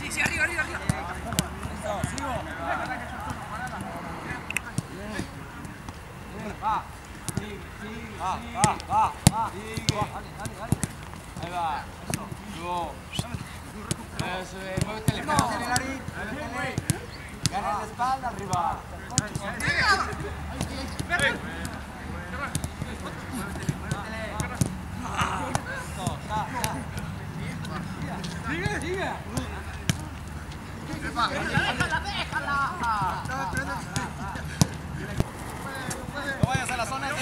Sí, sí, arriba, arriba, arriba. Va. Va, va, va, va. Dale, dale, dale. Ahí va. Eso. Luego. Eso es. Muévete el mano. Gana la espalda arriba. Sigue, sigue. No vayas a la zona de...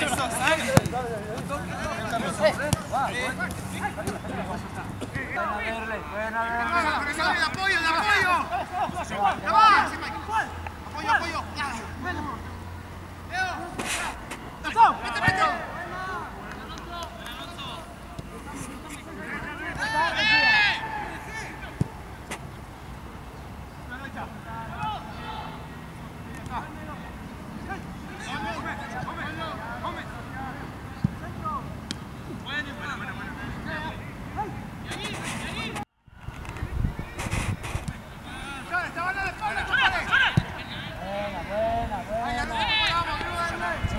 Eso, sale. ¡De apoyo, apoyo! ¡Apoyo, apoyo! ¡Leo! ¡Vete, vete! ¡Estaban a la espalda, chavales! Buena, buena, ¡Ay, ya no buena. recuperamos, ayúdenme! Sí,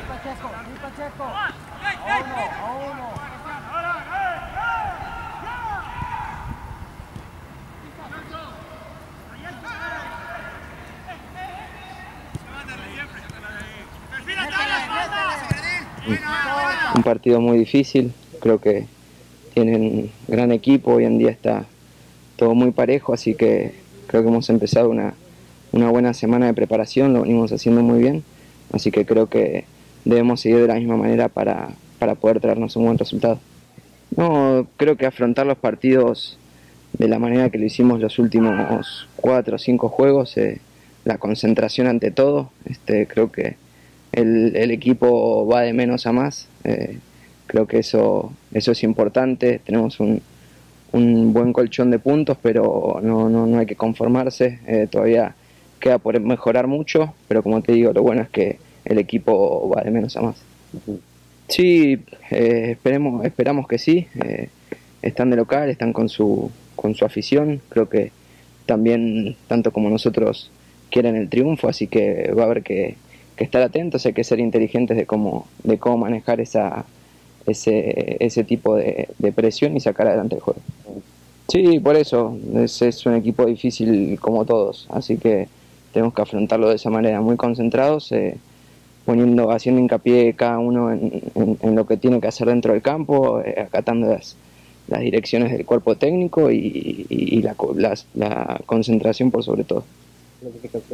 Un partido muy difícil, creo que tienen gran equipo, hoy en día está todo muy parejo, así que creo que hemos empezado una, una buena semana de preparación, lo venimos haciendo muy bien, así que creo que debemos seguir de la misma manera para, para poder traernos un buen resultado. No, creo que afrontar los partidos de la manera que lo hicimos los últimos cuatro o cinco juegos, eh, la concentración ante todo, este, creo que el, el equipo va de menos a más. eh, creo que eso, eso es importante. Tenemos un, un buen colchón de puntos, pero no, no, no hay que conformarse. eh, todavía queda por mejorar mucho, pero como te digo, lo bueno es que el equipo va de menos a más. Sí, eh, esperemos, esperamos que sí. eh, están de local, están con su, con su afición. Creo que también, tanto como nosotros, quieren el triunfo, así que va a haber que, que estar atentos, hay que ser inteligentes de cómo, de cómo manejar esa, ese, ese tipo de, de presión y sacar adelante el juego. Sí, por eso, es, es un equipo difícil como todos, así que tenemos que afrontarlo de esa manera, muy concentrados, eh, poniendo, haciendo hincapié cada uno en, en- en lo que tiene que hacer dentro del campo, eh, acatando las, las direcciones del cuerpo técnico y, y- y la, las- la concentración por sobre todo.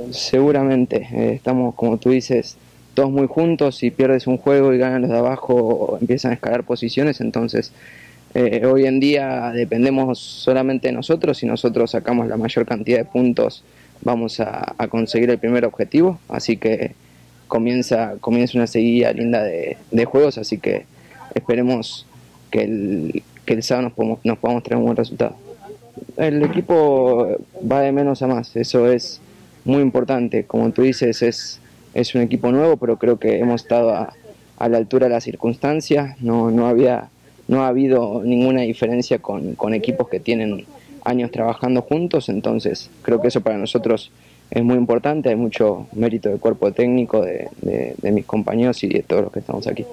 Seguramente, eh, estamos, como tú dices, todos muy juntos, si pierdes un juego y ganan los de abajo, empiezan a escalar posiciones, entonces eh, hoy en día dependemos solamente de nosotros, si nosotros sacamos la mayor cantidad de puntos vamos a, a conseguir el primer objetivo, así que comienza, comienza una seguida linda de, de juegos, así que esperemos que el, que el sábado nos podamos, nos podamos traer un buen resultado. El equipo va de menos a más, eso es muy importante. Como tú dices, es, es un equipo nuevo, pero creo que hemos estado a, a la altura de las circunstancias. No, no, había, no ha habido ninguna diferencia con, con equipos que tienen años trabajando juntos, entonces creo que eso para nosotros es muy importante. Hay mucho mérito del cuerpo técnico, de, de, de mis compañeros y de todos los que estamos aquí.